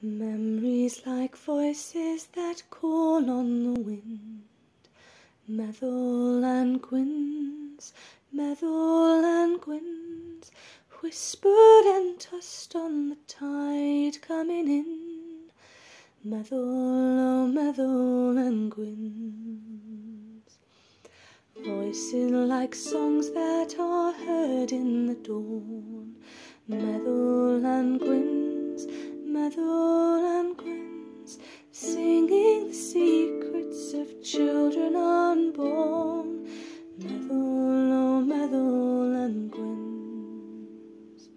Memories like voices that call on the wind. Medhel and Gwyns, Medhel and Gwyns, whispered and tossed on the tide coming in. Medhel, oh Medhel and Gwyns. Voices like songs that are heard in the dawn. Medhel and Gwyns, Medhel and Gwyns, singing the secrets of children unborn. Medhel, oh Medhel and Gwyns.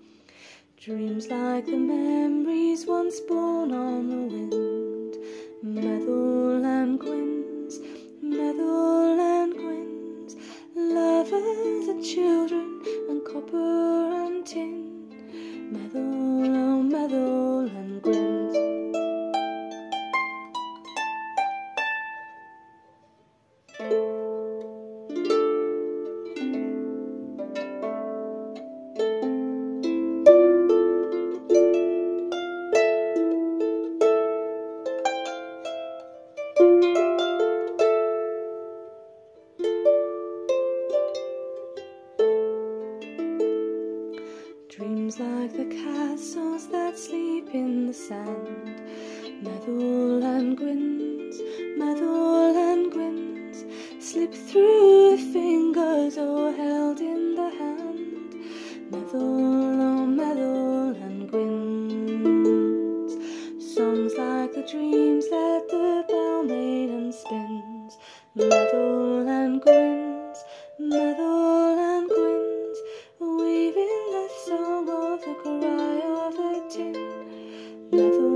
Dreams like the memories once born on the wind. Medhel and Gwyns, Medhel and Gwyns, lovers and children and copper and tin. Dreams like the castles that sleep in the sand. Medhel and Gwyns, Medhel and Gwyns, slip through the fingers or held in the hand. Medhel, oh Medhel and Gwyns. Songs like the dreams that the bal maiden spins. Medhel and Gwyns, Medhel weaving